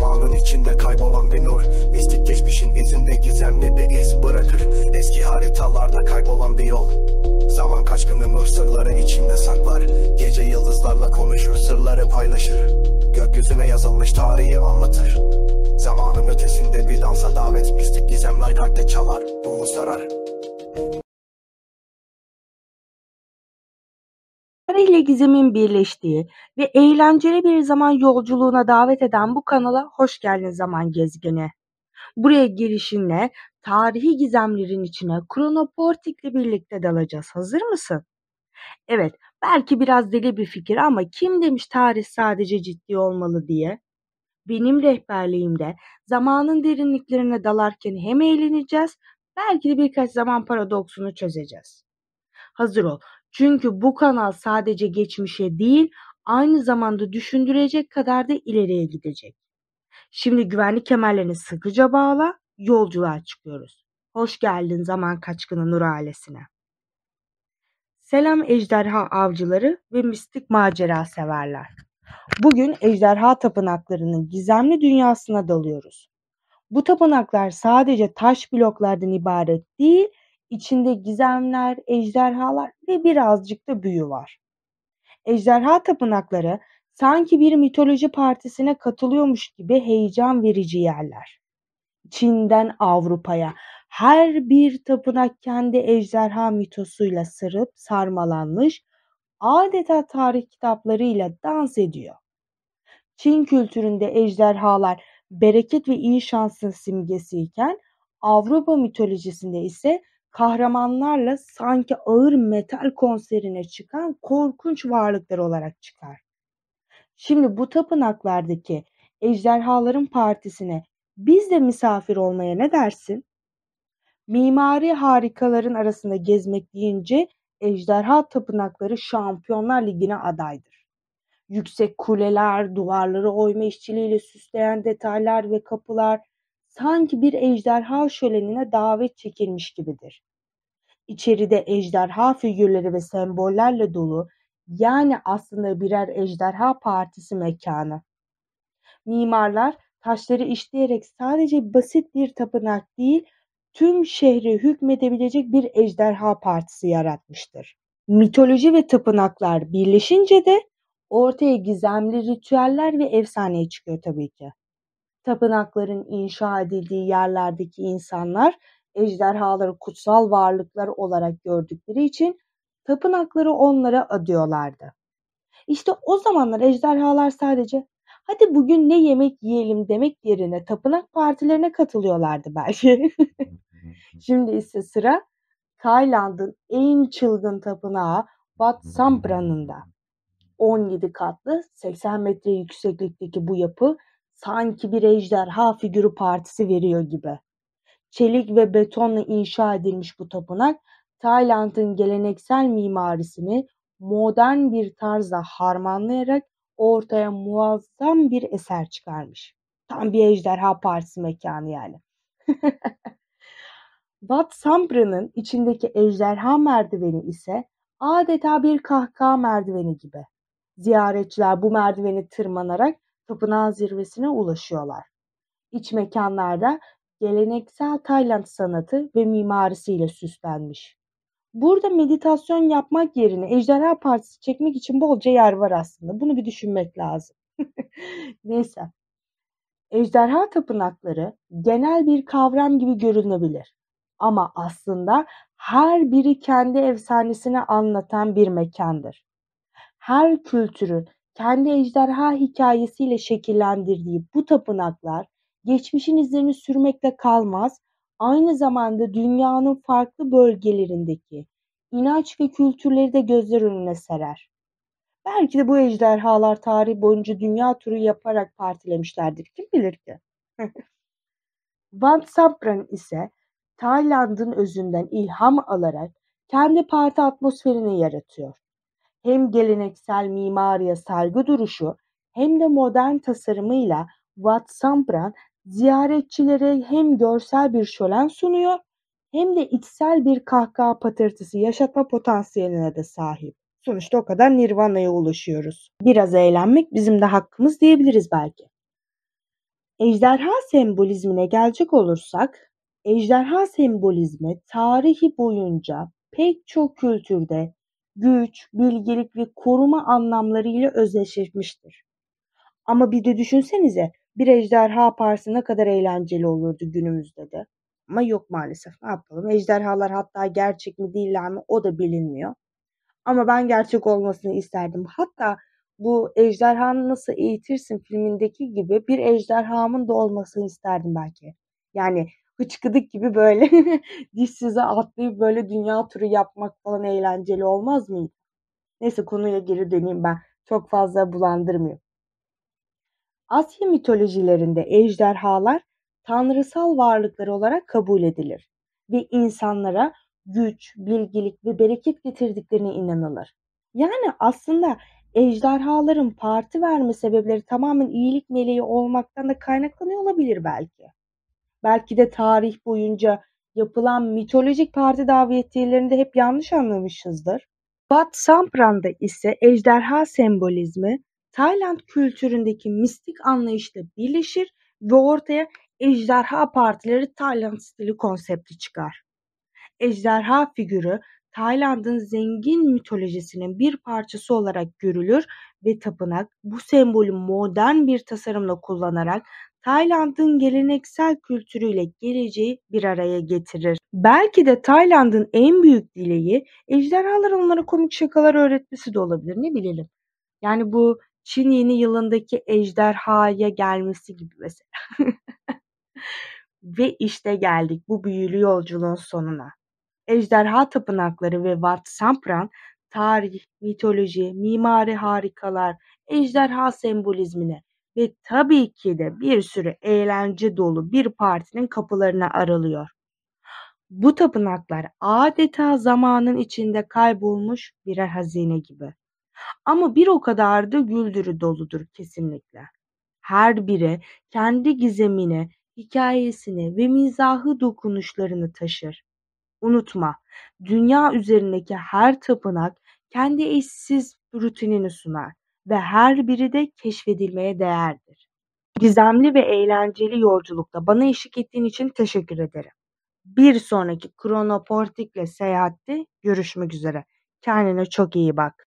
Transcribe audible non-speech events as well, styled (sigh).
Zamanın içinde kaybolan bir nur Mistik geçmişin izinde gizemli bir iz bırakır. Eski haritalarda kaybolan bir yol. Zaman kaçkını mır sırları içinde saklar. Gece yıldızlarla konuşur sırları paylaşır. Gökyüzüne yazılmış tarihi anlatır. Zamanın ötesinde bir dansa davet Mistik gizemler kalpte çalar Ruhu sarar ile gizemin birleştiği ve eğlenceli bir zaman yolculuğuna davet eden bu kanala hoş geldin zaman gezgini. Buraya gelişinle tarihi gizemlerin içine Kronoportik'le birlikte dalacağız. Hazır mısın? Evet, belki biraz deli bir fikir ama kim demiş tarih sadece ciddi olmalı diye? Benim rehberliğimde zamanın derinliklerine dalarken hem eğleneceğiz, belki de birkaç zaman paradoksunu çözeceğiz. Hazır ol. Çünkü bu kanal sadece geçmişe değil, aynı zamanda düşündürecek kadar da ileriye gidecek. Şimdi güvenlik kemerlerini sıkıca bağla, yolculuğa çıkıyoruz. Hoş geldin Zaman Kaçkını Nur ailesine. Selam ejderha avcıları ve mistik macera severler. Bugün ejderha tapınaklarının gizemli dünyasına dalıyoruz. Bu tapınaklar sadece taş bloklardan ibaret değil, içinde gizemler, ejderhalar ve birazcık da büyü var. Ejderha tapınakları sanki bir mitoloji partisine katılıyormuş gibi heyecan verici yerler. Çin'den Avrupa'ya her bir tapınak kendi ejderha mitosuyla sarıp sarmalanmış, adeta tarih kitaplarıyla dans ediyor. Çin kültüründe ejderhalar bereket ve iyi şansın simgesiyken Avrupa mitolojisinde ise kahramanlarla sanki ağır metal konserine çıkan korkunç varlıklar olarak çıkar. Şimdi bu tapınaklardaki ejderhaların partisine biz de misafir olmaya ne dersin? Mimari harikaların arasında gezmek deyince ejderha tapınakları Şampiyonlar Ligi'ne adaydır. Yüksek kuleler, duvarları oyma işçiliğiyle süsleyen detaylar ve kapılar sanki bir ejderha şölenine davet çekilmiş gibidir. İçeride ejderha figürleri ve sembollerle dolu, yani aslında birer ejderha partisi mekanı. Mimarlar taşları işleyerek sadece basit bir tapınak değil, tüm şehri hükmedebilecek bir ejderha partisi yaratmıştır. Mitoloji ve tapınaklar birleşince de ortaya gizemli ritüeller ve efsane çıkıyor tabii ki tapınakların inşa edildiği yerlerdeki insanlar ejderhaları kutsal varlıklar olarak gördükleri için tapınakları onlara adıyorlardı. İşte o zamanlar ejderhalar sadece hadi bugün ne yemek yiyelim demek yerine tapınak partilerine katılıyorlardı belki. (laughs) Şimdi ise sıra Tayland'ın en çılgın tapınağı Wat Sampra'nın da. 17 katlı 80 metre yükseklikteki bu yapı sanki bir ejderha figürü partisi veriyor gibi. Çelik ve betonla inşa edilmiş bu tapınak, Tayland'ın geleneksel mimarisini modern bir tarzda harmanlayarak ortaya muazzam bir eser çıkarmış. Tam bir ejderha partisi mekanı yani. (laughs) Wat Sambra'nın içindeki ejderha merdiveni ise adeta bir kahkaha merdiveni gibi. Ziyaretçiler bu merdiveni tırmanarak tapınağın zirvesine ulaşıyorlar. İç mekanlarda geleneksel Tayland sanatı ve mimarisiyle süslenmiş. Burada meditasyon yapmak yerine ejderha partisi çekmek için bolca yer var aslında. Bunu bir düşünmek lazım. (laughs) Neyse. Ejderha tapınakları genel bir kavram gibi görünebilir. Ama aslında her biri kendi efsanesini anlatan bir mekandır. Her kültürün kendi ejderha hikayesiyle şekillendirdiği bu tapınaklar geçmişin izlerini sürmekle kalmaz, aynı zamanda dünyanın farklı bölgelerindeki inanç ve kültürleri de gözler önüne serer. Belki de bu ejderhalar tarih boyunca dünya turu yaparak partilemişlerdir. Kim bilir ki? (laughs) Van Sapran ise Tayland'ın özünden ilham alarak kendi parti atmosferini yaratıyor hem geleneksel mimariye saygı duruşu hem de modern tasarımıyla Wat Sampran ziyaretçilere hem görsel bir şölen sunuyor hem de içsel bir kahkaha patırtısı yaşatma potansiyeline de sahip. Sonuçta o kadar Nirvana'ya ulaşıyoruz. Biraz eğlenmek bizim de hakkımız diyebiliriz belki. Ejderha sembolizmine gelecek olursak, ejderha sembolizmi tarihi boyunca pek çok kültürde güç, bilgelik ve koruma anlamlarıyla özdeşleşmiştir. Ama bir de düşünsenize bir ejderha partisi ne kadar eğlenceli olurdu günümüzde de. Ama yok maalesef. Ne yapalım? Ejderhalar hatta gerçek mi değiller mi o da bilinmiyor. Ama ben gerçek olmasını isterdim. Hatta bu Ejderhanı Nasıl Eğitirsin filmindeki gibi bir ejderhamın da olmasını isterdim belki. Yani hıçkıdık gibi böyle (laughs) dişsize atlayıp böyle dünya turu yapmak falan eğlenceli olmaz mıydı? Neyse konuya geri döneyim ben. Çok fazla bulandırmıyorum. Asya mitolojilerinde ejderhalar tanrısal varlıklar olarak kabul edilir ve insanlara güç, bilgelik ve bereket getirdiklerine inanılır. Yani aslında ejderhaların parti verme sebepleri tamamen iyilik meleği olmaktan da kaynaklanıyor olabilir belki. Belki de tarih boyunca yapılan mitolojik parti davetiyelerinde hep yanlış anlamışızdır. Wat Sampran'da ise ejderha sembolizmi Tayland kültüründeki mistik anlayışla birleşir ve ortaya ejderha partileri Tayland stili konsepti çıkar. Ejderha figürü Tayland'ın zengin mitolojisinin bir parçası olarak görülür ve tapınak bu sembolü modern bir tasarımla kullanarak Tayland'ın geleneksel kültürüyle geleceği bir araya getirir. Belki de Tayland'ın en büyük dileği ejderhalar onlara komik şakalar öğretmesi de olabilir ne bilelim. Yani bu Çin yeni yılındaki ejderhaya gelmesi gibi mesela. (laughs) ve işte geldik bu büyülü yolculuğun sonuna. Ejderha tapınakları ve Wat Sampran tarih, mitoloji, mimari harikalar, ejderha sembolizmine ve tabii ki de bir sürü eğlence dolu bir partinin kapılarına aralıyor. Bu tapınaklar adeta zamanın içinde kaybolmuş birer hazine gibi. Ama bir o kadar da güldürü doludur kesinlikle. Her biri kendi gizemini, hikayesini ve mizahı dokunuşlarını taşır. Unutma, dünya üzerindeki her tapınak kendi eşsiz rutinini sunar ve her biri de keşfedilmeye değerdir. Gizemli ve eğlenceli yolculukta bana eşlik ettiğin için teşekkür ederim. Bir sonraki Kronoportik'le seyahatte görüşmek üzere. Kendine çok iyi bak.